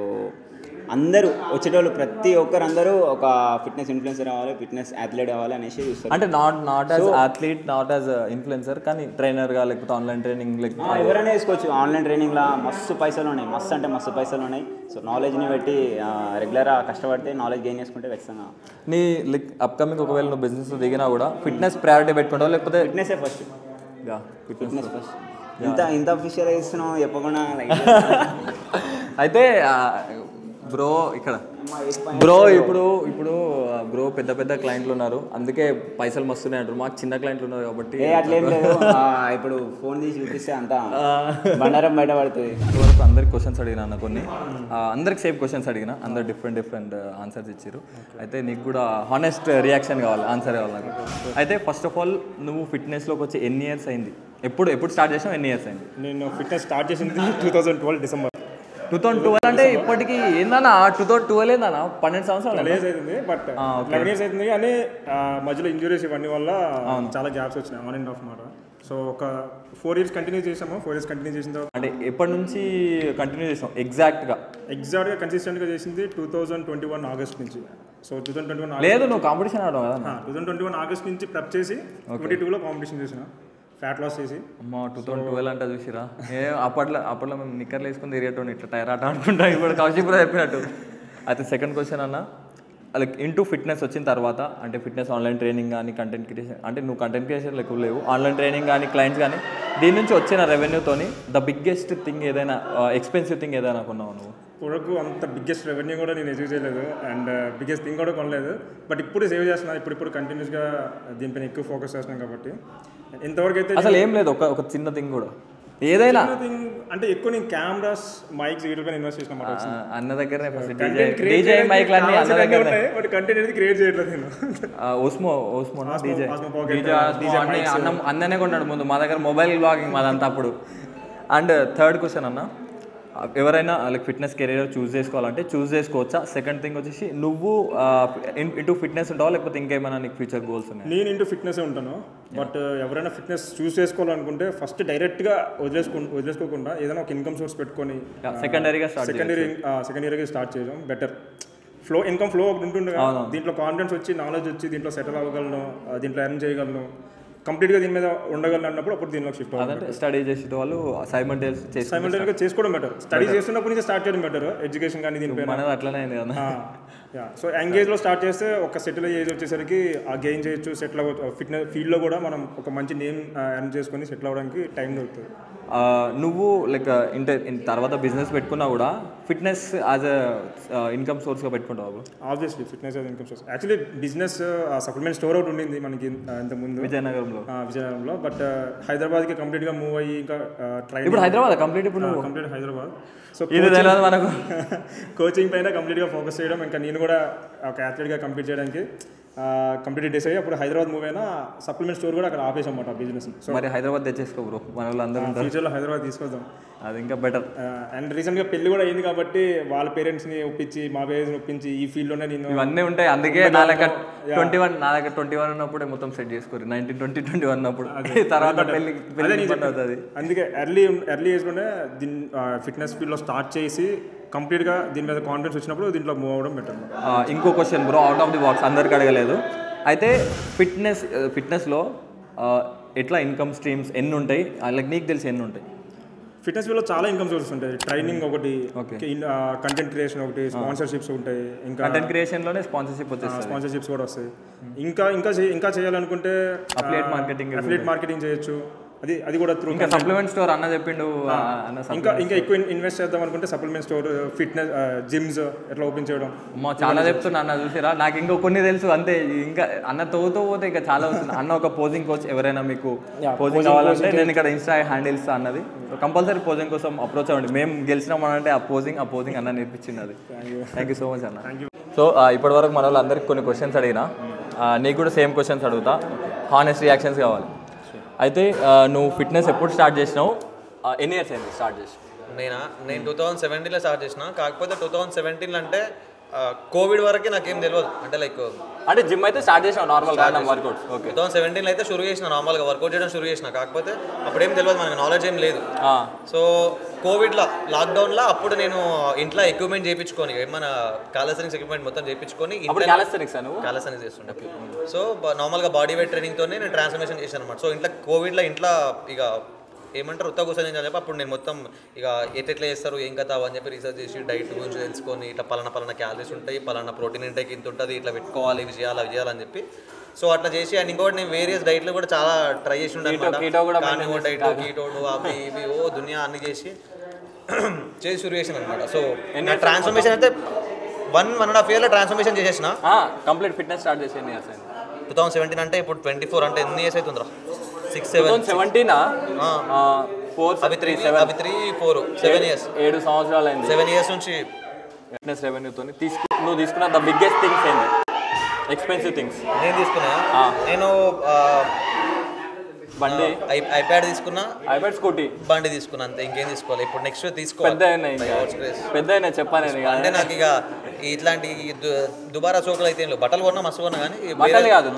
అందరూ వచ్చేటోళ్ళు ప్రతి ఒక్కరు అందరూ ఒక ఫిట్నెస్ ఇన్ఫ్లుయెన్సర్ అవ్వాలి ఫిట్నెస్ అథ్లెట్ అవ్వాలి అనేసి చూస్తారు. అంటే not not as athlete not as influencer కానీ ట్రైనర్గా లేకపోతే ఆన్లైన్ ట్రైనింగ్ లేకపోతే ఎవరైనా వేసుకోవచ్చు. ఆన్లైన్ ట్రైనింగ్లో మస్తు పైసలు ఉన్నాయి. మస్తు అంటే మస్తు పైసలు ఉన్నాయి. సో నాలెడ్జ్ని పెట్టి రెగ్యులర్గా కష్టపడితే నాలెడ్జ్ గెయిన్ చేసుకుంటే ఖచ్చితంగా. నీ లైక్ అప్కమింగ్ ఒకవేళ నువ్వు బిజినెస్ దిగినా కూడా ఫిట్నెస్ ప్రయారిటీ పెట్టుకుంటావు లేకపోతే ఫిట్నెస్సే ఫస్ట్ ఫిట్నెస్ ఫిట్నెస్ ఫస్ట్ ఇంత ఇంత అఫీషియల్ ఇస్తున్నావు చెప్పకుండా అయితే బ్రో ఇక్కడ. బ్రో ఇప్పుడు ఇప్పుడు బ్రో పెద్ద పెద్ద క్లయింట్లు ఉన్నారు. అందుకే పైసలు మస్తున్నాయి అంటారు. మాకు చిన్న క్లయింట్లు ఉన్నారు కాబట్టి ఇప్పుడు ఫోన్ తీసి చూపిస్తే అంతా బండారం బయట పడుతుంది. అందరికి క్వశ్చన్స్ అడిగిన అన్న కొన్ని. అందరికి సేమ్ క్వశ్చన్స్ అడిగిన. అందరు డిఫరెంట్ డిఫరెంట్ ఆన్సర్స్ ఇచ్చారు అయితే నీకు కూడా హానెస్ట్ రియాక్షన్ కావాలి ఆన్సర్ కావాలి నాకు. అయితే ఫస్ట్ ఆఫ్ ఆల్ నువ్వు ఫిట్నెస్లోకి వచ్చి ఎన్ని ఇయర్స్ అయింది? ఎప్పుడు ఎప్పుడు స్టార్ట్ చేసావు ఎన్ని ఇయర్స్ అయింది? నేను ఫిట్నెస్ స్టార్ట్ చేసింది two thousand twelve December two thousand twelve అంటే ఇప్పటికి ఏందన్నా? టూ థౌసండ్ ట్వెల్వ్ ఏందన్నా? పన్నెండు సంవత్సరాలు ఇయర్స్ అవుతుంది బట్. లెవెన్ ఇయర్స్ అవుతుంది కానీ మధ్యలో ఇంజురీస్ ఇవన్నీ వల్ల చాలా గ్యాప్స్ వచ్చినాయి ఆన్ అండ్ ఆఫ్ మాట సో ఒక ఫోర్ ఇయర్స్ కంటిన్యూ చేసాము. ఫోర్ ఇయర్స్ కంటిన్యూ చేసిన తర్వాత అంటే ఎప్పటి నుంచి కంటిన్యూ చేసాం? ఎగ్జాక్ట్గా ఎగ్జాక్ట్గా కన్సిస్టెంట్గా చేసింది two thousand twenty one August నుంచి. So two thousand twenty one లేదు నువ్వు కాంపిటీషన్ ఆడవు కదా two thousand twenty one August నుంచి ప్రెప్ చేసి ట్వంటీ టూలో కాంపిటీషన్ చేసిన. ఫ్యాట్ లాస్ చేసి. అమ్మా టూ థౌసండ్ ట్వెల్వ్ అంటే చూసిరా ఏ అప్పట్లో అప్పట్లో మేము నిక్కర్లు వేసుకుని తిరిగేటోని ఇట్లా టైర్ ఆట అనుకుంటా ఇప్పుడు కౌశిక్ కూడా చెప్పినట్టు. అయితే సెకండ్ క్వశ్చన్ అన్న లైక్ ఇంటూ ఫిట్నెస్ వచ్చిన తర్వాత అంటే ఫిట్నెస్ ఆన్లైన్ ట్రైనింగ్ కానీ కంటెంట్ క్రియేషన్ అంటే నువ్వు కంటెంట్ క్రియేషన్ ఎక్కువ లేవు ఆన్లైన్ ట్రైనింగ్ కానీ క్లయింట్స్ కానీ దీని నుంచి వచ్చిన రెవెన్యూతోని ద బిగ్గెస్ట్ థింగ్ ఏదైనా ఎక్స్పెన్సివ్ థింగ్ ఏదైనా కొన్నావు నువ్వు? వరకు అంత బిగ్గెస్ట్ రెవెన్యూ కూడా నేను ఎజ్యూవ్ చేయలేదు. అండ్ బిగ్గెస్ట్ థింగ్ కూడా కొనలేదు. బట్ ఇప్పుడు సేవ్ చేస్తున్నా. ఇప్పుడు ఇప్పుడు కంటిన్యూస్గా దీనిపైన ఎక్కువ ఫోకస్ చేస్తున్నాం కాబట్టి. ఇంతవరకు అయితే అసలు ఏం లేదు. ఒక ఒక చిన్న థింగ్ కూడా. ఏదైనా. అంటే ఎక్కువ నేను కెమెరాస్ మైక్స్ వీటిపైన ఇన్వెస్ట్ చేసిన అన్న దగ్గరనే డీజే అన్న దగ్గరనే. బట్ కంటెంట్ అనేది క్రియేట్ చేయట్లేదు నేను. ఓస్మో ఓస్మో డీజే అన్ని అన్న అన్ననే కొన్నాడు ముందు. మా దగ్గర మొబైల్ బ్లాగింగ్ మాదంతా అప్పుడు. అండ్ థర్డ్ క్వశ్చన్ అన్న. ఎవరైనా లైక్ ఫిట్నెస్ కెరీర్ చూస్ చేసుకోవాలంటే చూస్ చేసుకోవచ్చా? సెకండ్ థింగ్ వచ్చేసి నువ్వు ఇంటూ ఫిట్నెస్ ఉంటావా? లేకపోతే ఇంకేమైనా నీకు ఫ్యూచర్ గోల్స్ ఉన్నాయి? నేను ఇంటూ ఫిట్నెస్ ఉంటాను. బట్ ఎవరైనా ఫిట్నెస్ చూస్ చేసుకోవాలనుకుంటే ఫస్ట్ డైరెక్ట్గా వదిలేసుకు వదిలేసుకోకుండా ఏదైనా ఒక ఇన్కమ్ సోర్స్ పెట్టుకొని సెకండరీగా స్టార్ట్ సెకండరీ సెకండరీగా స్టార్ట్ చేయడం బెటర్ ఫ్లో ఇన్కమ్ ఫ్లో ఒకటి కదా, దీంట్లో కాన్ఫిడెన్స్ వచ్చి నాలెడ్జ్ వచ్చి దీంట్లో సెటిల్ అవ్వగలను దీంట్లో ఎర్న్ చేయగలను. కంప్లీట్గా దీని మీద ఉండగలను అన్నప్పుడు అప్పుడు దీనిలో షిఫ్ట్ అవ్వాలి స్టడీ చేసే వాళ్ళు సైమన్ సైమల్టేనియస్గా చేసుకోవడం బెటర్ స్టడీ చేస్తున్నప్పటి నుంచి స్టార్ట్ చేయడం బెటర్ ఎడ్యుకేషన్ కానీ మనది అట్లనే అయింది కదా. యా. సో ఎంగేజ్లో స్టార్ట్ చేస్తే ఒక సెటిల్ ఏజ్ వచ్చేసరికి ఆ గెయిన్ చేయొచ్చు సెటిల్ అవ్వచ్చు ఫిట్నెస్ ఫీల్డ్లో కూడా మనం ఒక మంచి నేమ్ ఎర్న్ చేసుకొని సెటిల్ అవ్వడానికి టైం దొరుకుతుంది. నువ్వు లైక్ ఇంటర్ తర్వాత బిజినెస్ పెట్టుకున్నా కూడా ఫిట్నెస్ యాజ్ అ ఇన్కమ్ సోర్స్గా పెట్టుకుంటావు obviously fitness income source actually business supplement store ఒకటి ఉండింది మనకి ఇంత ముందు విజయనగరంలో. విజయనగరంలో. బట్ హైదరాబాద్కి కంప్లీట్గా మూవ్ అయ్యి ఇంకా ట్రైన్ ఇప్పుడు హైదరాబాద్? కంప్లీట్ ఇప్పుడు కంప్లీట్ హైదరాబాద్. సో మనకు. కోచింగ్ పైన కంప్లీట్గా ఫోకస్ చేయడం ఇంకా నేను కూడా ఒక అథ్లెట్గా కంప్లీట్ చేయడానికి కంప్లీట్ డేస్ అయ్యి అప్పుడు హైదరాబాద్ మూవ్ అయినా సప్లిమెంట్ స్టోర్ కూడా అక్కడ ఆపేసాం అన్నమాట బిజినెస్ సో మరి హైదరాబాద్ తెచ్చేసుకో బ్రో మన వాళ్ళు అందరూ ఉంటారు. ఫ్యూచర్లో హైదరాబాద్ తీసుకొద్దాం. అది ఇంకా బెటర్ అండ్ రీసెంట్గా పెళ్ళి కూడా అయింది కాబట్టి వాళ్ళ పేరెంట్స్ని ఒప్పించి మా పేరెంట్స్ని ఒప్పించి ఈ ఫీల్డ్లోనే నేను ఇవన్నీ ఉంటాయి. అందుకే నా దగ్గర ట్వంటీ వన్ నా దగ్గర ట్వంటీ వన్ ఉన్నప్పుడే మొత్తం సెట్ చేసుకోరు. నైన్టీన్ ట్వంటీ ట్వంటీ వన్ అప్పుడు తర్వాత పెళ్ళి పెళ్ళి అవుతుంది. అందుకే ఎర్లీ ఎర్లీ ఏజ్లోనే దీని ఫిట్నెస్ ఫీల్డ్లో స్టార్ట్ చేసి కంప్లీట్గా దీని మీద కాన్ఫిడెన్స్ వచ్చినప్పుడు దీంట్లో మూవ్ అవ్వడం బెటర్ ఇంకో question bro out of the box అందరికి అడగలేదు. అయితే ఫిట్నెస్ ఫిట్నెస్లో ఎట్లా ఇన్కమ్ స్ట్రీమ్స్ ఎన్ని ఉంటాయి? లైక్ నీకు తెలిసి ఎన్ని ఉంటాయి? ఫిట్నెస్ ఫీల్డ్లో చాలా ఇన్కమ్ సోర్సెస్ ఉంటాయి. ట్రైనింగ్ ఒకటి Okay. కంటెంట్ క్రియేషన్ ఒకటి స్పాన్సర్షిప్స్ ఉంటాయి. ఇంకా కంటెంట్ క్రియేషన్లోనే స్పాన్సర్షిప్ వచ్చేస్తుంది. స్పాన్సర్షిప్స్ కూడా వస్తాయి. ఇంకా ఇంకా చేయ- ఇంకా చేయాలనుకుంటే Affiliate marketing అఫిలియేట్ మార్కెటింగ్ చేయొచ్చు. అది అది కూడా త్రూ ఇంకా సప్లిమెంట్ స్టోర్ అన్న చెప్పిండు ఇంకా ఇంకా ఎక్కువ ఇన్వెస్ట్ చేద్దాం అనుకుంటే సప్లిమెంట్ స్టోర్ ఫిట్నెస్ జిమ్స్ ఎట్లా ఓపెన్ చేయడం. అమ్మా చాలా చెప్తున్నా అన్న చూసిరా? నాకు ఇంకా కొన్ని తెలుసు అంతే. ఇంకా అన్న తోతో పోతే ఇంకా చాలా వస్తుంది. అన్న ఒక పోజింగ్ కోచ్ ఎవరైనా మీకు పోజింగ్ కావాలంటే నేను ఇక్కడ ఇన్స్టా హ్యాండిల్ ఇస్తా అన్నది. కంపల్సరీ పోజింగ్ కోసం అప్రోచ్ అవ్వండి. మేము గెలిచినాం అంటే ఆ పోజింగ్ ఆ పోజింగ్ అన్న నేర్పించింది అది. థ్యాంక్ యూ సో మచ్ అన్న. సో ఇప్పటి వరకు మన వాళ్ళందరికీ కొన్ని క్వశ్చన్స్ అడిగినా. నీకు కూడా సేమ్ క్వశ్చన్స్ అడుగుతా. హానెస్ట్ రియాక్షన్స్ కావాలి. అయితే నువ్వు ఫిట్నెస్ ఎప్పుడు స్టార్ట్ చేసినావు? ఎన్ని ఇయర్స్ అయింది స్టార్ట్ చేసి? నేనా? నేను టూ థౌజండ్ సెవెంటీన్లో స్టార్ట్ చేసిన. కాకపోతే టూ థౌజండ్ సెవెంటీన్ అంటే కోవిడ్ వరకే నాకేం తెలియదు అంటే లైక్ అంటే జిమ్ అయితే స్టార్ట్ చేసినావు normal workouts okay two thousand సెవెంటీన్లో అయితే షురు చేసిన నార్మల్గా వర్కౌట్ చేయడం షురు చేసిన. కాకపోతే అప్పుడేం తెలియదు మనకి నాలెడ్జ్ ఏం లేదు. సో కోవిడ్లో లాక్డౌన్లో అప్పుడు నేను ఇంట్లో ఎక్విప్మెంట్ చేయించుకొని మన కాలసనిక్స్ ఎక్విప్మెంట్ మొత్తం చేయించుకొని కాలసనిక్స్ చేస్తుండే. సో నార్మల్గా బాడీ వెయిట్ ట్రైనింగ్తోనే నేను ట్రాన్స్ఫర్మేషన్ చేశాను అనమాట సో ఇంట్లో కోవిడ్లో ఇంట్లో ఇక ఏమంటారు? ఉత్త కూర్చొని అని చెప్పి అప్పుడు నేను మొత్తం ఇక ఎట్లా చేస్తారు ఏం కథ అని చెప్పి రీసెర్చ్ చేసి డైట్ గురించి తెలుసుకొని ఇట్లా పలానా పలానా క్యాలరీస్ ఉంటాయి పలానా ప్రోటీన్ ఇంటేక్ ఇంత ఉంటుంది ఇట్లా పెట్టుకోవాలి ఇవి చేయాలి అవి చేయాలని చెప్పి. సో అట్లా చేసి అండ్ ఇంకోటి నేను వేరియస్ డైట్లు కూడా చాలా ట్రై చేసి ఉండే keto కూడా అనమాట డైట్ కీటోడు అవి ఇవి ఓ దునియా అన్ని చేసి చేసి షురు చేసిన అనమాట సో నా ట్రాన్స్ఫర్మేషన్ అయితే వన్ వన్ అండ్ హాఫ్ ఇయర్లో ట్రాన్స్ఫర్మేషన్ చేసేసిన. కంప్లీట్ ఫిట్నెస్ స్టార్ట్ చేసి ఎన్ని ఇయర్స్ అయింది? టూ థౌసండ్ సెవెంటీన్ అంటే ఇప్పుడు ట్వంటీ ఫోర్ అంటే ఎన్ని ఇయర్స్ అవుతుందిరా? సిక్స్ సెవెన్ సెవెంటీనా ఫోర్ అవి త్రీ అవి త్రీ ఫోర్ సెవెన్ ఇయర్స్ ఏడు సంవత్సరాలు అయింది సెవెన్ ఇయర్స్ నుంచి ఫిట్నెస్ రెవెన్యూతో తీసుకు నువ్వు తీసుకున్న ద బిగ్గెస్ట్ థింగ్స్ ఏంది? ఎక్స్పెన్సివ్ థింగ్స్ నేను తీసుకున్నా? నేను బండి. ఐప్యాడ్ తీసుకున్నా. IPad scooty. బండి తీసుకున్నా అంతే ఇంకేం తీసుకోవాలి. ఇప్పుడు నెక్స్ట్ తీసుకోవాలి. పెద్ద అయినాయి చెప్పాను. అంటే నాకు ఇక ఇట్లాంటి దుబారా చోకులు అయితే ఏం లేవు. బట్టలు కొన్నా మస్తు కొన్నా కానీ బట్టలు కాదు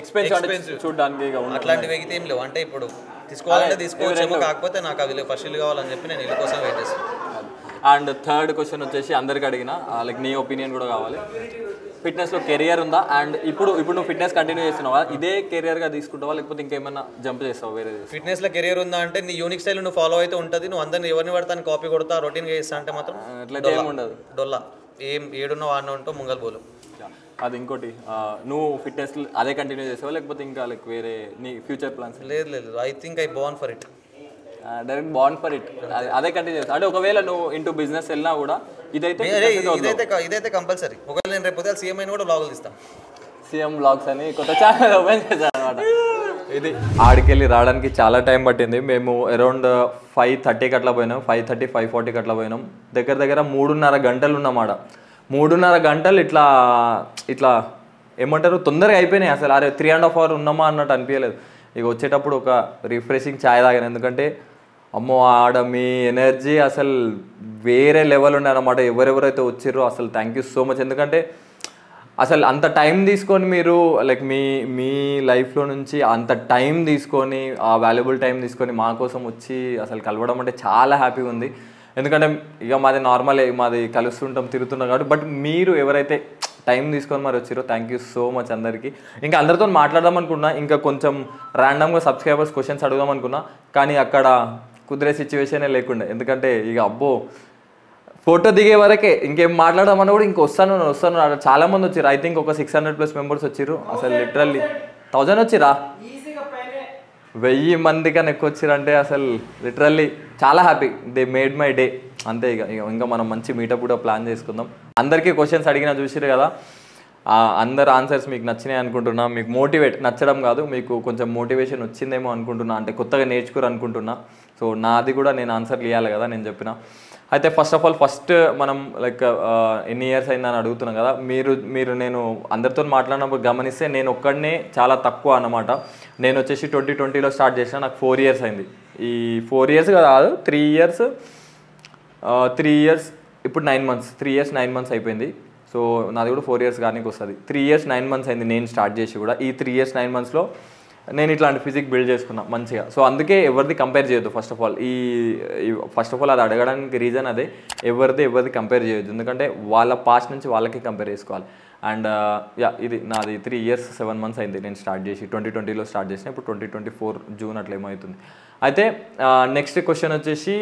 Expensive. చూడడానికి. అట్లాంటివి అయితే ఏం లేవు. అంటే ఇప్పుడు తీసుకోవాలంటే తీసుకోవచ్చేమో కాకపోతే నాకు అవి ఫస్ట్ ఇల్లు కావాలని చెప్పి నేను ఇల్లు కోసం వెయిట్ చేస్తాను అండ్ థర్డ్ క్వశ్చన్ వచ్చేసి అందరికి అడిగిన. లైక్ నీ ఒపీనియన్ కూడా కావాలి. ఫిట్నెస్లో కెరియర్ ఉందా? అండ్ ఇప్పుడు ఇప్పుడు నువ్వు ఫిట్నెస్ కంటిన్యూ చేస్తున్నావా? ఇదే కెరియర్గా తీసుకుంటావా? లేకపోతే ఇంకేమైనా జంప్ చేస్తావా వేరే ఫిట్నెస్లో కెరియర్ ఉందా అంటే నీ యూనిక్ స్టైల్ నువ్వు ఫాలో అయితే ఉంటుంది. నువ్వు అందరిని ఎవరిని పడతాను కాపీ కొడతా రొటీన్గా చేస్తా అంటే మాత్రం ఏమి ఉండదు. డొల్లా. ఏం ఏడున్న వాడిన ఉంటావు ముంగల్ పోలు. అది ఇంకోటి. నువ్వు ఫిట్నెస్ అదే కంటిన్యూ చేసావా లేకపోతే ఇంకా లైక్ వేరే నీ ఫ్యూచర్ ప్లాన్స్ లేదు లేదు. I think I born for it direct bond for it అదే కంటిన్యూ చేస్తా. అంటే ఒకవేళ నువ్వు ఇంటూ బిజినెస్ వెళ్ళినా కూడా ఇదైతే ఇదైతే ఇదైతే కంపల్సరీ ఒకవేళ నేను రేపు సీఎం అయినా కూడా బ్లాగులు తీస్తాను సీఎం బ్లాగ్స్ అని కొత్త ఛానల్ ఓపెన్ చేశాను అనమాట ఇది. ఆడికెళ్ళి రావడానికి చాలా టైం పట్టింది. మేము అరౌండ్ ఫైవ్ థర్టీకి అట్లా పోయినాం. ఫైవ్ థర్టీ ఫైవ్ ఫార్టీకి అట్లా పోయినాం. దగ్గర దగ్గర మూడున్నర గంటలు ఉన్నామాట. మూడున్నర గంటలు ఇట్లా ఇట్లా ఏమంటారు? తొందరగా అయిపోయినాయి అసలు. అరే త్రీ అండ్ హాఫ్ అవర్ ఉన్నామా అన్నట్టు అనిపించలేదు. ఇక వచ్చేటప్పుడు ఒక రిఫ్రెషింగ్ ఛాయ్ తాగాను. ఎందుకంటే అమ్మో ఆడ మీ ఎనర్జీ అసలు వేరే లెవెల్ ఉండే అనమాట ఎవరెవరైతే వచ్చారో అసలు థ్యాంక్ యూ సో మచ్ ఎందుకంటే అసలు అంత టైం తీసుకొని మీరు లైక్ మీ మీ లైఫ్లో నుంచి అంత టైం తీసుకొని ఆ వాల్యుబుల్ టైం తీసుకొని మా కోసం వచ్చి అసలు కలవడం అంటే చాలా హ్యాపీగా ఉంది. ఎందుకంటే ఇక మాది నార్మల్ మాది కలుస్తుంటాం తిరుగుతున్నాం కాబట్టి బట్ మీరు ఎవరైతే టైం తీసుకొని మరి వచ్చారో థ్యాంక్ యూ సో మచ్ అందరికీ. ఇంకా అందరితో మాట్లాడదాం అనుకున్నా ఇంకా కొంచెం ర్యాండమ్గా సబ్స్క్రైబర్స్ క్వశ్చన్స్ అడుగుదాం అనుకున్నా కానీ అక్కడ కుదిరే సిచ్యువేషనే లేకుండే. ఎందుకంటే ఇక అబ్బో ఫోటో దిగే వరకే ఇంకేం మాట్లాడమన్నా కూడా ఇంక వస్తాను నేను వస్తాను. అక్కడ చాలా మంది వచ్చారు. ఐ థింక్ ఒక సిక్స్ హండ్రెడ్ ప్లస్ మెంబర్స్ వచ్చారు. అసలు లిటరల్లీ థౌజండ్ వచ్చిరా? వెయ్యి మంది కన్నా ఎక్కువ వచ్చిరంటే అసలు లిటరల్లీ చాలా happy they made my day అంతే ఇక ఇక ఇంకా మనం మంచి మీటప్ కూడా ప్లాన్ చేసుకుందాం. అందరికీ క్వశ్చన్స్ అడిగినా చూసిరు కదా. అందరు ఆన్సర్స్ మీకు నచ్చినాయి అనుకుంటున్నా. మీకు మోటివేట్ నచ్చడం కాదు. మీకు కొంచెం మోటివేషన్ వచ్చిందేమో అనుకుంటున్నా. అంటే కొత్తగా నేర్చుకోరు అనుకుంటున్నా. సో నాది కూడా నేను ఆన్సర్లు ఇవ్వాలి కదా నేను చెప్పిన. అయితే ఫస్ట్ ఆఫ్ ఆల్ ఫస్ట్ మనం లైక్ ఎన్ని ఇయర్స్ అయిందని అడుగుతున్నాం కదా మీరు మీరు నేను అందరితో మాట్లాడినప్పుడు గమనిస్తే నేను ఒక్కడనే చాలా తక్కువ అన్నమాట. నేను వచ్చేసి ట్వంటీ ట్వంటీలో స్టార్ట్ చేసిన నాకు ఫోర్ ఇయర్స్ అయింది. ఈ ఫోర్ ఇయర్స్ కాదు త్రీ ఇయర్స్ త్రీ ఇయర్స్ ఇప్పుడు nine months three years nine months అయిపోయింది. సో నాది కూడా ఫోర్ ఇయర్స్ కానీ వస్తుంది త్రీ ఇయర్స్ నైన్ మంత్స్ అయింది నేను స్టార్ట్ చేసి కూడా. ఈ త్రీ ఇయర్స్ నైన్ మంత్స్లో నేను ఇట్లాంటి ఫిజిక్ బిల్డ్ చేసుకున్నా మంచిగా. సో అందుకే ఎవరిది కంపేర్ చేయొద్దు ఫస్ట్ ఆఫ్ ఆల్ ఈ ఫస్ట్ ఆఫ్ ఆల్ అది అడగడానికి రీజన్ అదే. ఎవరిది ఎవరిది కంపేర్ చేయొద్దు. ఎందుకంటే వాళ్ళ పాస్ట్ నుంచి వాళ్ళకి కంపేర్ చేసుకోవాలి. అండ్ యా uh, ఇది నాది త్రీ ఇయర్స్ సెవెన్ మంత్స్ అయింది. నేను స్టార్ట్ చేసి ట్వంటీ ట్వంటీలో స్టార్ట్ చేసిన ఇప్పుడు ట్వంటీ ట్వంటీ ఫోర్ జూన్ అట్లా ఏమవుతుంది. అయితే నెక్స్ట్ క్వశ్చన్ వచ్చేసి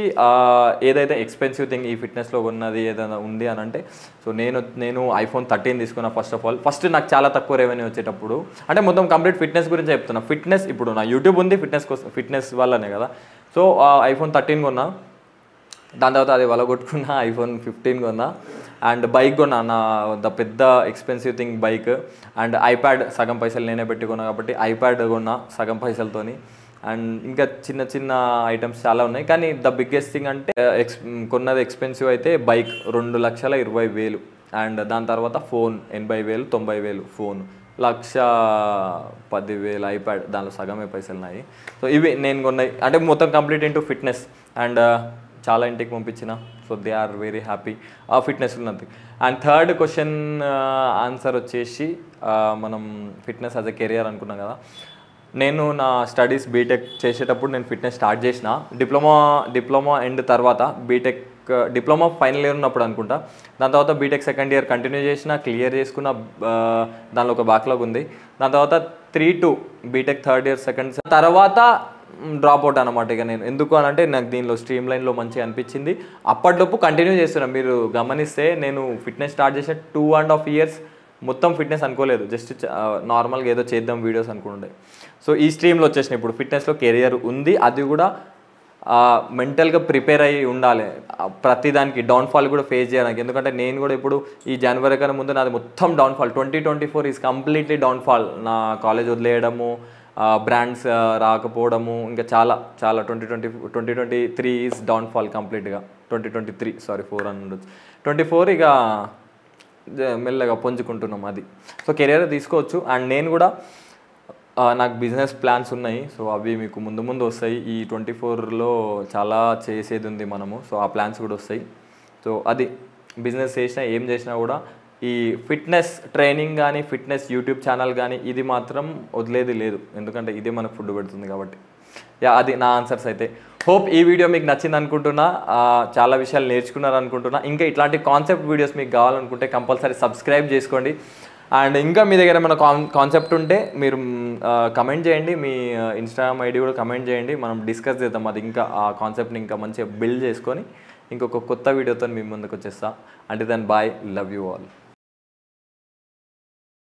ఏదైతే ఎక్స్పెన్సివ్ థింగ్ ఈ ఫిట్నెస్లో ఉన్నది ఏదైనా ఉంది అని అంటే సో నేను నేను ఐఫోన్ థర్టీన్ తీసుకున్నా ఫస్ట్ ఆఫ్ ఆల్ ఫస్ట్ నాకు చాలా తక్కువ రెవెన్యూ వచ్చేటప్పుడు అంటే మొత్తం కంప్లీట్ ఫిట్నెస్ గురించి చెప్తున్నా. ఫిట్నెస్ ఇప్పుడు నా యూట్యూబ్ ఉంది ఫిట్నెస్ కోసం ఫిట్నెస్ వల్లనే కదా. సో ఐఫోన్ థర్టీన్ కొన్నా దాని తర్వాత అది వలగొట్టుకున్న ఐఫోన్ ఫిఫ్టీన్ కొన్నా అండ్ బైక్ కొన్నా నా ద పెద్ద expensive thing bike and iPad సగం పైసలు నేనే పెట్టుకున్నా కాబట్టి ఐప్యాడ్ కొన్నా సగం పైసలతోని. అండ్ ఇంకా చిన్న చిన్న ఐటమ్స్ చాలా ఉన్నాయి. కానీ ద బిగ్గెస్ట్ థింగ్ అంటే ఎక్స్ కొన్నది ఎక్స్పెన్సివ్ అయితే బైక్ రెండు లక్షల ఇరవై వేలు. అండ్ దాని తర్వాత ఫోన్ ఎనభై వేలు తొంభై వేలు ఫోన్. లక్ష పదివేలు ఐప్యాడ్ దానిలో సగమే పైసలు ఉన్నాయి. సో ఇవి నేను కొన్నాయి. అంటే మొత్తం కంప్లీట్ ఇంటూ ఫిట్నెస్. అండ్ చాలా ఇంటికి పంపించిన. So they are very happy. ఆ ఫిట్నెస్ ఉన్నది. అండ్ థర్డ్ క్వశ్చన్ ఆన్సర్ వచ్చేసి మనం ఫిట్నెస్ యాజ్ ఎ కెరియర్ అనుకున్నాం కదా. నేను నా స్టడీస్ బీటెక్ చేసేటప్పుడు నేను ఫిట్నెస్ స్టార్ట్ చేసిన. డిప్లొమా డిప్లొమా ఎండ్ తర్వాత బీటెక్ డిప్లొమా ఫైనల్ ఇయర్ ఉన్నప్పుడు అనుకుంటా. దాని తర్వాత బీటెక్ సెకండ్ ఇయర్ కంటిన్యూ చేసిన క్లియర్ చేసుకున్న దానిలో ఒక బ్యాక్లాగ్ ఉంది. దాని తర్వాత three to BTech third year second తర్వాత డ్రాప్ అవుట్ అనమాట ఇక నేను. ఎందుకు అని అంటే నాకు దీనిలో స్ట్రీమ్ లైన్లో మంచిగా అనిపించింది. అప్పటిలోపు కంటిన్యూ చేస్తున్నాను మీరు గమనిస్తే నేను ఫిట్నెస్ స్టార్ట్ చేసిన టూ అండ్ హాఫ్ ఇయర్స్ మొత్తం ఫిట్నెస్ అనుకోలేదు. జస్ట్ నార్మల్గా ఏదో చేద్దాం వీడియోస్ అనుకుంటుండే. సో ఈ స్ట్రీమ్లో వచ్చేసిన ఇప్పుడు ఫిట్నెస్లో కెరియర్ ఉంది. అది కూడా మెంటల్గా ప్రిపేర్ అయ్యి ఉండాలి. ప్రతిదానికి డౌన్ఫాల్ కూడా ఫేస్ చేయడానికి. ఎందుకంటే నేను కూడా ఇప్పుడు ఈ జనవరి కన్నా ముందు నాది మొత్తం downfall. Twenty twenty four is completely downfall. నా కాలేజ్ వదిలేయడము బ్రాండ్స్ రాకపోవడము ఇంకా చాలా చాలా twenty twenty twenty twenty three is downfall కంప్లీట్గా. Twenty twenty three sorry four అని ఉండొచ్చు. ట్వంటీ ఫోర్ ఇక మెల్లగా పొంజుకుంటున్నాం అది. సో కెరియర్ తీసుకోవచ్చు. అండ్ నేను కూడా నాకు బిజినెస్ ప్లాన్స్ ఉన్నాయి. సో అవి మీకు ముందు ముందు వస్తాయి. ఈ ట్వంటీ ఫోర్లో చాలా చేసేది ఉంది మనము. సో ఆ ప్లాన్స్ కూడా వస్తాయి. సో అది బిజినెస్ చేసినా ఏం చేసినా కూడా ఈ ఫిట్నెస్ ట్రైనింగ్ కానీ ఫిట్నెస్ యూట్యూబ్ ఛానల్ కానీ ఇది మాత్రం వదిలేది లేదు. ఎందుకంటే ఇదే మనకు ఫుడ్ పెడుతుంది కాబట్టి. యా అది నా ఆన్సర్స్ అయితే. హోప్ ఈ వీడియో మీకు నచ్చింది అనుకుంటున్నా. చాలా విషయాలు నేర్చుకున్నారు అనుకుంటున్నా. ఇంకా ఇట్లాంటి కాన్సెప్ట్ వీడియోస్ మీకు కావాలనుకుంటే కంపల్సరీ సబ్స్క్రైబ్ చేసుకోండి. అండ్ ఇంకా మీ దగ్గర ఏమైనా కాన్ కాన్సెప్ట్ ఉంటే మీరు కమెంట్ చేయండి. మీ ఇన్స్టాగ్రామ్ ఐడి కూడా కమెంట్ చేయండి. మనం డిస్కస్ చేద్దాం అది ఇంకా ఆ కాన్సెప్ట్ని ఇంకా మంచిగా బిల్డ్ చేసుకొని ఇంకొక కొత్త వీడియోతో మీ ముందుకు వచ్చేస్తా. అంటే దాని బాయ్ లవ్ యూ ఆల్